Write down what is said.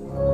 you.